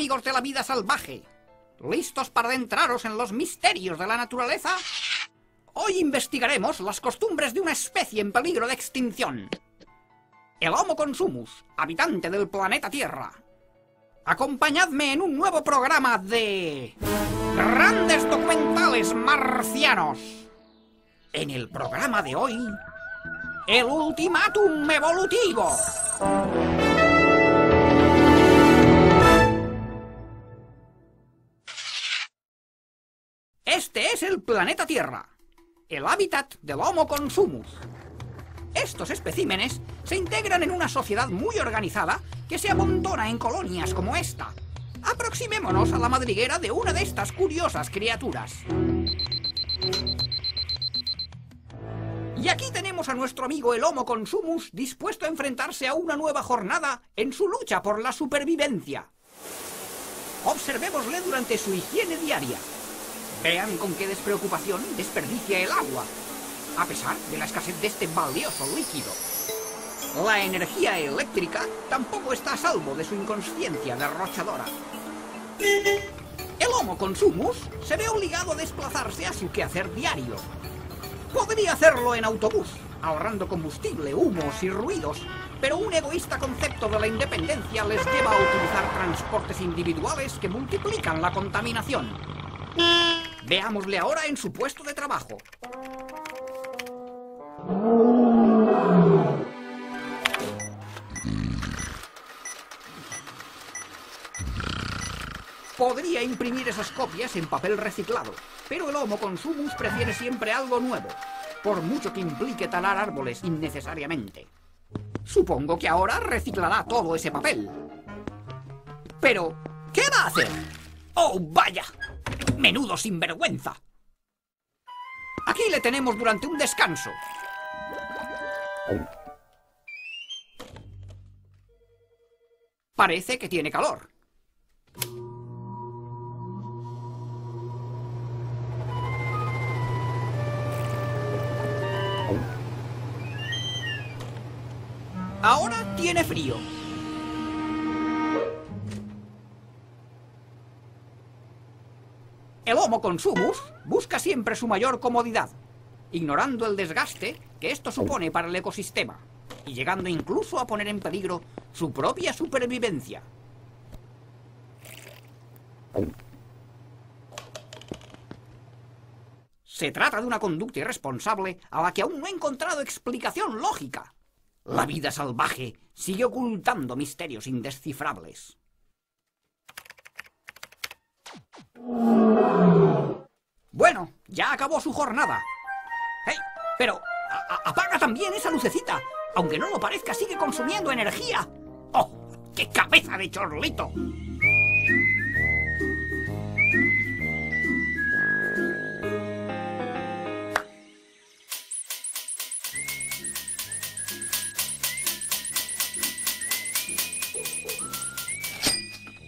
amigos de la vida salvaje? ¿Listos para adentraros en los misterios de la naturaleza? Hoy investigaremos las costumbres de una especie en peligro de extinción. El Homo consumus, habitante del planeta Tierra. Acompañadme en un nuevo programa de... Grandes documentales marcianos. En el programa de hoy... El ultimátum evolutivo. Este es el planeta Tierra, el hábitat del Homo consumus. Estos especímenes se integran en una sociedad muy organizada que se amontona en colonias como esta. Aproximémonos a la madriguera de una de estas curiosas criaturas. Y aquí tenemos a nuestro amigo el Homo Consumus dispuesto a enfrentarse a una nueva jornada en su lucha por la supervivencia. Observémosle durante su higiene diaria. Vean con qué despreocupación desperdicia el agua, a pesar de la escasez de este valioso líquido. La energía eléctrica tampoco está a salvo de su inconsciencia derrochadora. El Homo Consumus se ve obligado a desplazarse a su quehacer diario. Podría hacerlo en autobús, ahorrando combustible, humos y ruidos, pero un egoísta concepto de la independencia les lleva a utilizar transportes individuales que multiplican la contaminación. Veámosle ahora en su puesto de trabajo. Podría imprimir esas copias en papel reciclado, pero el Homo Consumus prefiere siempre algo nuevo, por mucho que implique talar árboles innecesariamente. Supongo que ahora reciclará todo ese papel. Pero, ¿qué va a hacer? ¡Oh, vaya! ¡Menudo sinvergüenza! Aquí le tenemos durante un descanso. Parece que tiene calor. Ahora tiene frío. El Homo consumus busca siempre su mayor comodidad, ignorando el desgaste que esto supone para el ecosistema, y llegando incluso a poner en peligro su propia supervivencia. Se trata de una conducta irresponsable a la que aún no he encontrado explicación lógica. La vida salvaje sigue ocultando misterios indescifrables. Bueno, ya acabó su jornada. ¡Hey! Pero apaga también esa lucecita. Aunque no lo parezca, sigue consumiendo energía. ¡Oh! ¡Qué cabeza de chorlito!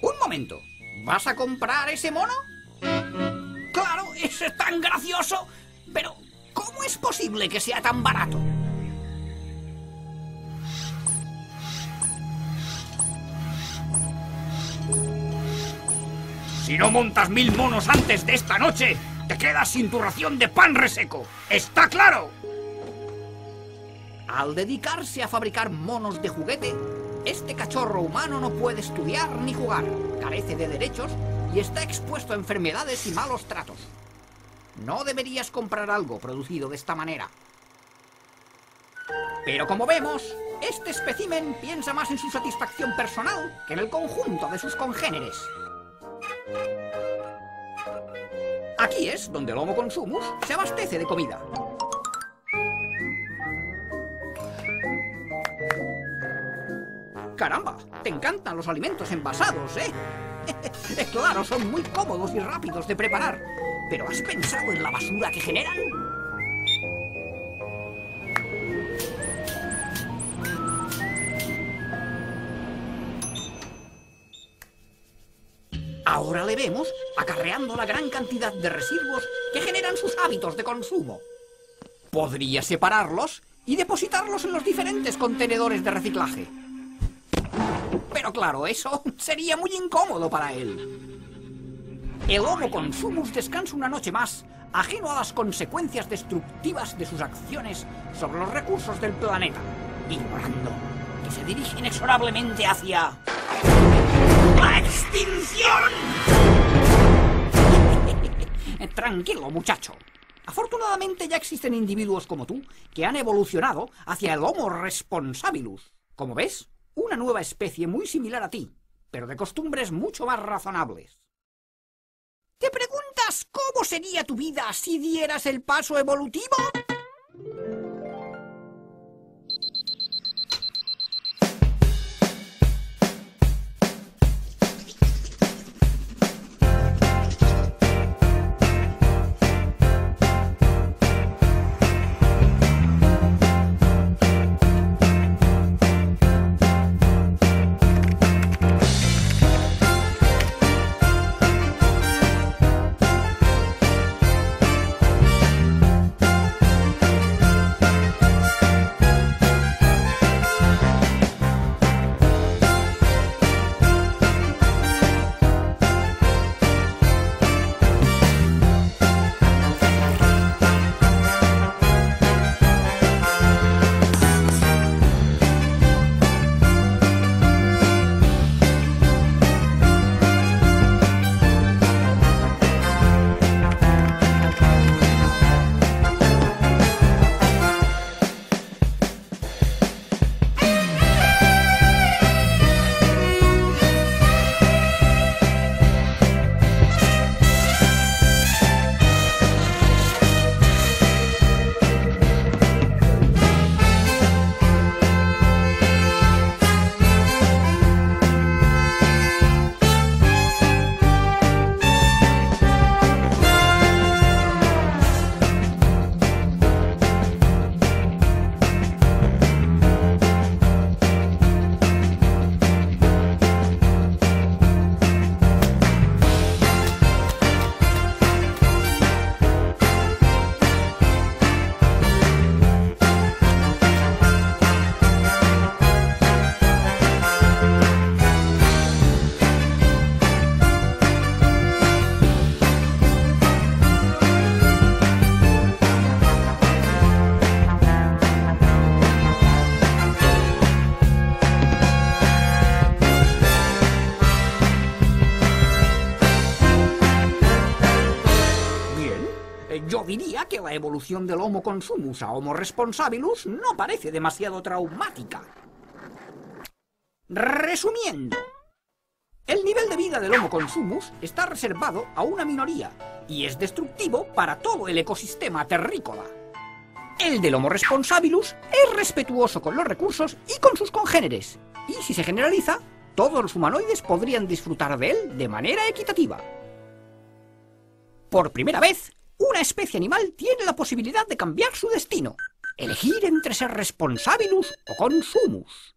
Un momento. ¿Vas a comprar ese mono? Claro, es tan gracioso. Pero, ¿cómo es posible que sea tan barato? Si no montas mil monos antes de esta noche, te quedas sin tu ración de pan reseco. ¿Está claro? Al dedicarse a fabricar monos de juguete, este cachorro humano no puede estudiar ni jugar, carece de derechos y está expuesto a enfermedades y malos tratos. No deberías comprar algo producido de esta manera. Pero como vemos, este espécimen piensa más en su satisfacción personal que en el conjunto de sus congéneres. Aquí es donde el Homo consumus se abastece de comida. Caramba, te encantan los alimentos envasados, ¿eh? claro, son muy cómodos y rápidos de preparar. Pero ¿has pensado en la basura que generan? Ahora le vemos acarreando la gran cantidad de residuos que generan sus hábitos de consumo. Podría separarlos y depositarlos en los diferentes contenedores de reciclaje. Pero claro, eso sería muy incómodo para él. El Homo Consumus descansa una noche más, ajeno a las consecuencias destructivas de sus acciones sobre los recursos del planeta, ignorando que se dirige inexorablemente hacia... ¡La extinción! Tranquilo, muchacho. Afortunadamente ya existen individuos como tú que han evolucionado hacia el Homo responsabilus. Como ves, una nueva especie muy similar a ti, pero de costumbres mucho más razonables. ¿Te preguntas cómo sería tu vida si dieras el paso evolutivo? Diría que la evolución del Homo consumus a Homo responsabilus no parece demasiado traumática. Resumiendo, el nivel de vida del Homo consumus está reservado a una minoría y es destructivo para todo el ecosistema terrícola. El del Homo responsabilus es respetuoso con los recursos y con sus congéneres, y si se generaliza, todos los humanoides podrían disfrutar de él de manera equitativa. Por primera vez, una especie animal tiene la posibilidad de cambiar su destino, elegir entre ser responsabilus o consumus.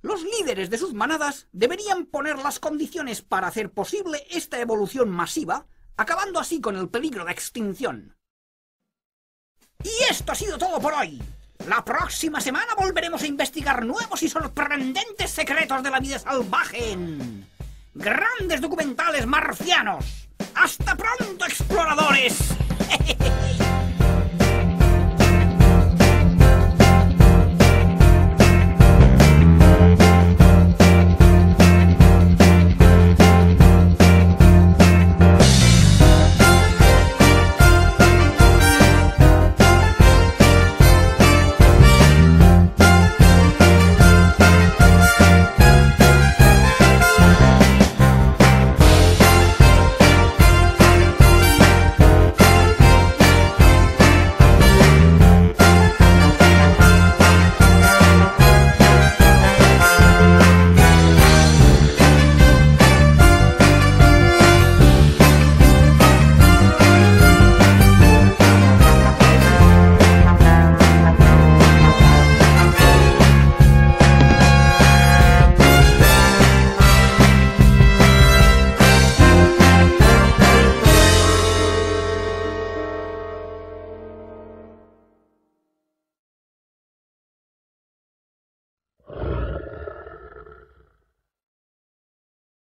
Los líderes de sus manadas deberían poner las condiciones para hacer posible esta evolución masiva, acabando así con el peligro de extinción. Y esto ha sido todo por hoy. La próxima semana volveremos a investigar nuevos y sorprendentes secretos de la vida salvaje en grandes documentales marcianos. ¡Hasta pronto, exploradores!